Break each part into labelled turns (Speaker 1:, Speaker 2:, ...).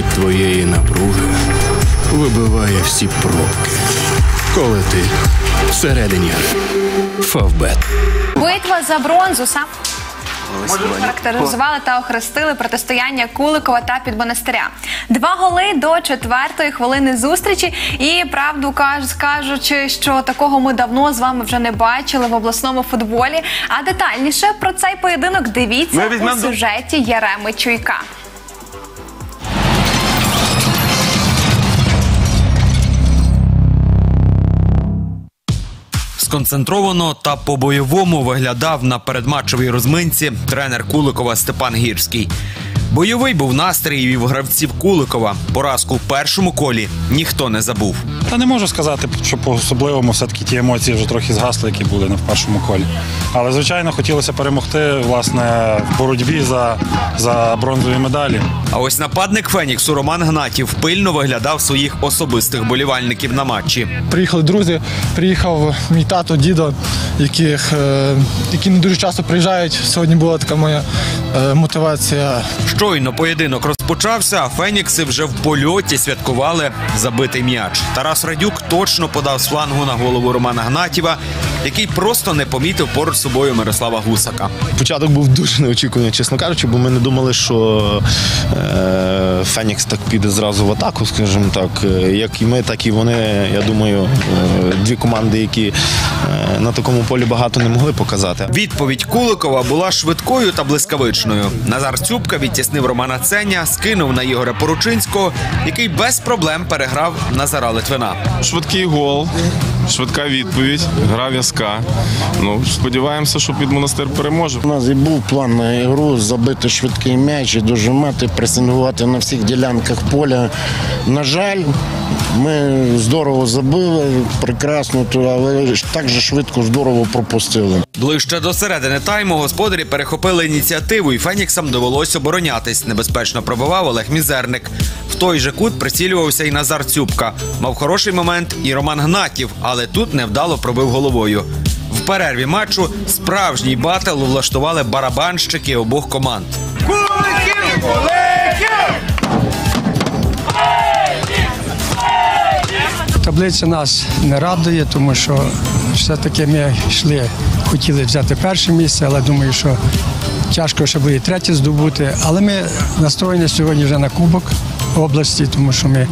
Speaker 1: від твоєї напруги вибиває всі пробки. Коли ти всередині. Фавбет.
Speaker 2: Битва за бронзу сам характеризували та охрестили протистояння Куликова та Підмонастиря. Два голи до четвертої хвилини зустрічі. І правду каж- скажучи, що такого ми давно з вами вже не бачили в обласному футболі. А детальніше про цей поєдинок дивіться у сюжеті Яреми Чуйка.
Speaker 3: Сконцентровано та по-бойовому виглядав на передматчевій розминці тренер Куликова Степан Гірський. Бойовий був настрій і в гравців Куликова. Поразку в першому колі ніхто не забув.
Speaker 4: Та не можу сказати, що по особливому все-таки ті емоції вже трохи згасли, які були на першому колі. Але звичайно хотілося перемогти власне в боротьбі за, за бронзові медалі.
Speaker 3: А ось нападник Феніксу Роман Гнатів пильно виглядав своїх особистих болівальників на матчі.
Speaker 5: Приїхали друзі, приїхав мій тато, дідо, яких, е, які не дуже часто приїжджають. Сьогодні була така моя е, мотивація.
Speaker 3: Щойно поєдинок розпочався, а Фенікси вже в польоті святкували забитий м'яч. Тарас Радюк точно подав з флангу на голову Романа Гнатєва, який просто не помітив поруч собою Мирослава Гусака.
Speaker 6: Початок був дуже неочікуваний, чесно кажучи, бо ми не думали, що е, Фенікс так піде зразу в атаку, скажімо так. Е, Як і ми, так і вони. Я думаю, е, дві команди, які на такому полі багато не могли показати.
Speaker 3: Відповідь Куликова була швидкою та блискавичною. Назар Цюбка відтіснив Романа Ценя, скинув на Ігоря Поручинського, який без проблем переграв Назара Литвина.
Speaker 7: Швидкий гол, швидка відповідь, гра в'язка. Ну, сподіваємося, що під монастир переможе.
Speaker 8: У нас і був план на ігру забити швидкий м'яч і дожимати, пресингувати на всіх ділянках поля. На жаль, ми здорово забили, прекрасно, але так же швидко здорово пропустили.
Speaker 3: Ближче до середини тайму господарі перехопили ініціативу, і Феніксам довелось оборонятись. Небезпечно пробивав Олег Мізерник. В той же кут прицілювався і Назар Цюбка. Мав хороший момент і Роман Гнатів, але тут невдало пробив головою. В перерві матчу справжній батл влаштували барабанщики обох команд.
Speaker 9: Таблиця нас не радує, тому що все-таки ми йшли, хотіли взяти перше місце, але думаю, що тяжко ще буде третє здобути. Але ми настроєні сьогодні вже на Кубок області, тому що ми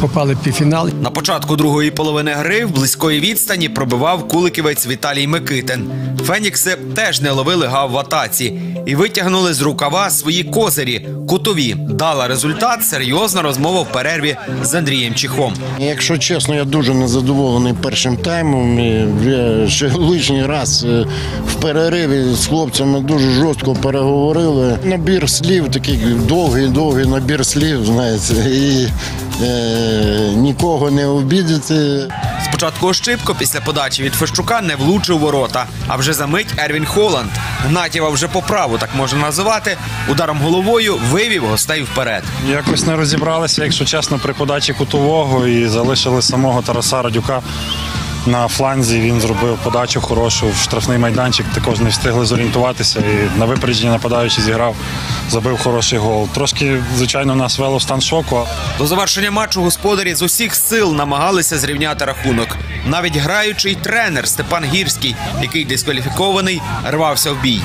Speaker 9: попали в півфінал.
Speaker 3: На початку другої половини гри в близької відстані пробивав куликівець Віталій Микитин. Фенікси теж не ловили гав в атаці і витягнули з рукава свої козирі кутові. Дала результат серйозна розмова в перерві з Андрієм Чіхом.
Speaker 8: Якщо чесно, я дуже незадоволений першим таймом. Вже ще лишній раз е, в перериві з хлопцями дуже жорстко переговорили. Набір слів, такий довгий-довгий набір слів, знаєте, і е, нікого не обідати.
Speaker 3: Спочатку Ощипко після подачі від Фещука не влучив ворота. А вже за мить Ервін Холланд. Гнатєва вже по праву, так можна називати. Ударом головою вивів гостей вперед.
Speaker 4: Якось не розібралися, якщо чесно, при подачі кутового і залишили самого Тараса Радюка. На фланзі він зробив подачу хорошу в штрафний майданчик. Також не встигли зорієнтуватися. І на випередження нападаючи зіграв, забив хороший гол. Трошки, звичайно, нас вело в стан шоку.
Speaker 3: До завершення матчу господарі з усіх сил намагалися зрівняти рахунок. Навіть граючий тренер Степан Гірський, який дискваліфікований, рвався в бій.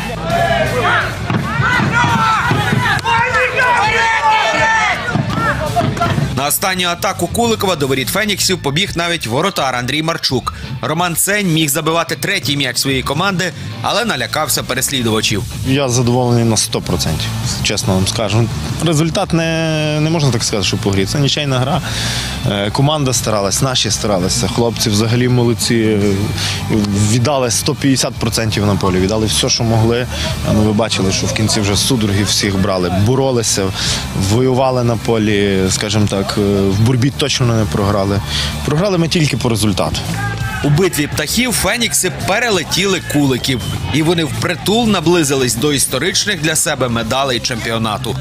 Speaker 3: На останню атаку Куликова до воріт Феніксів побіг навіть воротар Андрій Марчук. Роман Цень міг забивати третій м'яч своєї команди, але налякався переслідувачів.
Speaker 6: Я задоволений на 100%, чесно вам скажу. Результат не, не можна так сказати, що по. Це нічийна гра. Е, Команда старалась, наші старалися. Хлопці взагалі молодці. е, Віддали 150% на полі, віддали все, що могли. Ну, ви бачили, що в кінці вже судороги всіх брали, боролися, воювали на полі, скажімо так, е, в боротьбі точно не програли. Програли ми тільки по результату.
Speaker 3: У битві птахів Фенікси перелетіли куликів, і вони впритул наблизились до історичних для себе медалей чемпіонату.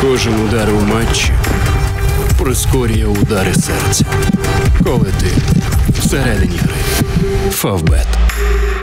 Speaker 1: Кожен удар у матчі прискорює удари серця. Коли ти всередині гри. Фавбет.